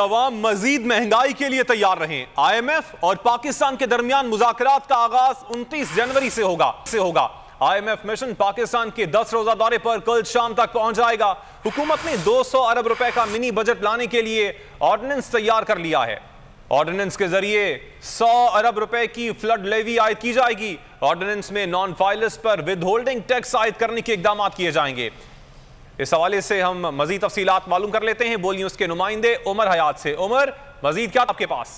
अवाम मजीद महँगाई के लिए तैयार रहें। आईएमएफ और पाकिस्तान के दरमियान मुजाकरात का आगाज़ 29 जनवरी से होगा से होगा। आईएमएफ मिशन पाकिस्तान के 10 रोजा दौरे पर कल शाम तक पहुँच जाएगा। हुकूमत ने 200 अरब रुपए का मिनी बजट लाने के लिए ऑर्डिनेंस तैयार कर लिया है। ऑर्डिनेंस के ज़रिए 100 अरब रुपए की फ्लड लेवी आयद की जाएगी। ऑर्डिनेंस में नॉन फाइलर्स पर विद होल्डिंग टैक्स आयद करने के इकदाम किए जाएँगे। इस हवाले से हम मजीद तफसीलात मालूम कर लेते हैं। बोल न्यूज़ के नुमाइंदे उमर हयात से। उमर मजीद क्या आपके पास?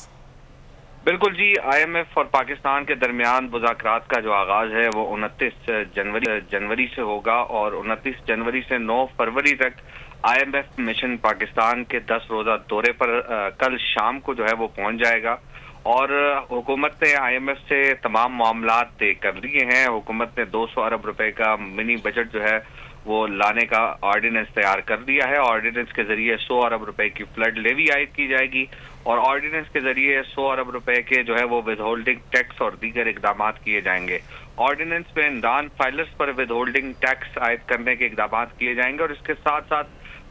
बिल्कुल जी आईएमएफ और पाकिस्तान के दरमियान मुजाकरात का जो आगाज़ है वो उनतीस जनवरी जनवरी से होगा और उनतीस जनवरी से 9 फरवरी तक आईएमएफ मिशन पाकिस्तान के 10 रोजा दौरे पर आ, कल शाम को जो है वो पहुँच जाएगा। और हुकूमत ने आईएमएफ से तमाम मामला तय कर लिए हैं। हुकूमत ने 200 अरब रुपए का मिनी बजट जो है वो लाने का ऑर्डिनेंस तैयार कर दिया है। ऑर्डिनेंस के ज़रिए 100 अरब रुपए की फ्लड लेवी आयद की जाएगी और ऑर्डिनेंस के ज़रिए 100 अरब रुपए के जो है वो विद होल्डिंग टैक्स और दीगर इकदाम किए जाएँगे। ऑर्डिनेंस में नॉन फाइलर्स पर विद होल्डिंग टैक्स आयद करने के इकदाम किए जाएँगे और इसके साथ साथ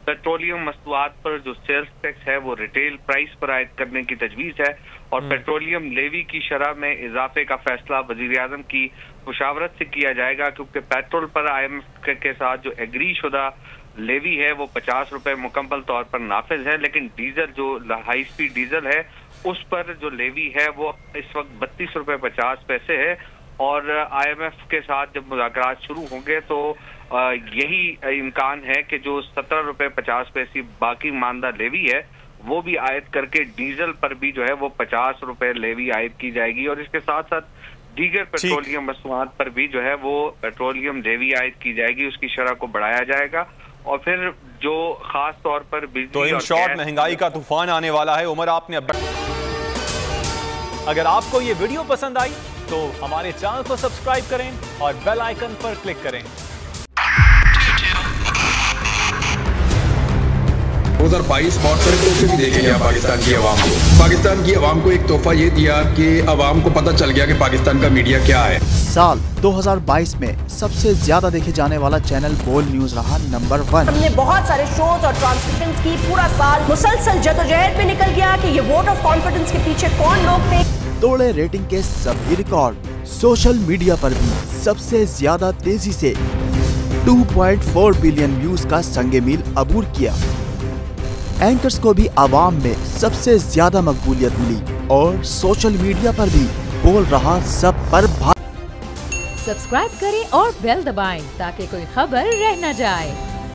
पेट्रोलियम मसनूआत पर जो सेल्स टैक्स है वो रिटेल प्राइस पर आयद करने की तजवीज़ है और हम्म। पेट्रोलियम लेवी की शरह में इजाफे का फैसला वज़ीर आज़म की मुशावरत से किया जाएगा क्योंकि पेट्रोल पर आई एम एफ़ के साथ जो एग्री शुदा लेवी है वो पचास रुपए मुकम्मल तौर पर नाफिज है लेकिन डीजल जो हाई स्पीड डीजल है उस पर जो लेवी है वो इस वक्त बत्तीस रुपए पचास पैसे है और आईएमएफ के साथ जब मुजाकर शुरू होंगे तो यही इम्कान है कि जो सत्रह रुपए पचास पैसे बाकी मानदा लेवी है वो भी आयद करके डीजल पर भी जो है वो पचास रुपए लेवी आयद की जाएगी और इसके साथ साथ दीगर पेट्रोलियम मसनूआत पर भी जो है वो पेट्रोलियम लेवी आयद की जाएगी उसकी शरह को बढ़ाया जाएगा और फिर जो खास तौर पर बिजली तो इन शॉर्ट महँगाई का तूफ़ान आने वाला है उमर आपने अब अगर आपको ये वीडियो पसंद आई तो हमारे चैनल को सब्सक्राइब करें और बेल आइकन पर क्लिक करें। 2022 बहुत सारे तोहफे भी देखे गया पाकिस्तान की आवाम को। पाकिस्तान की आवाम को एक तोहफा ये दिया कि आवाम को पता चल गया कि पाकिस्तान का मीडिया क्या है। साल 2022 में सबसे ज़्यादा देखे जाने वाला चैनल बोल न्यूज़ रहा नंबर वन। हमने बहुत सारे शोज़ और ट्रांसमिशन की पूरा साल मुसलसल जदोजहद में निकल गया कि ये वोट ऑफ़ कॉन्फिडेंस के पीछे कौन लोग थे। तोड़े रेटिंग के सभी रिकॉर्ड सोशल मीडिया पर भी सबसे ज़्यादा तेज़ी से 2.4 बिलियन व्यूज़ का संगे मील अबूर किया। एंकर्स को भी आवाम में सबसे ज़्यादा मकबूलियत मिली और सोशल मीडिया पर भी बोल रहा सब पर सब्सक्राइब करें और बेल दबाएँ ताकि कोई खबर रह न जाए।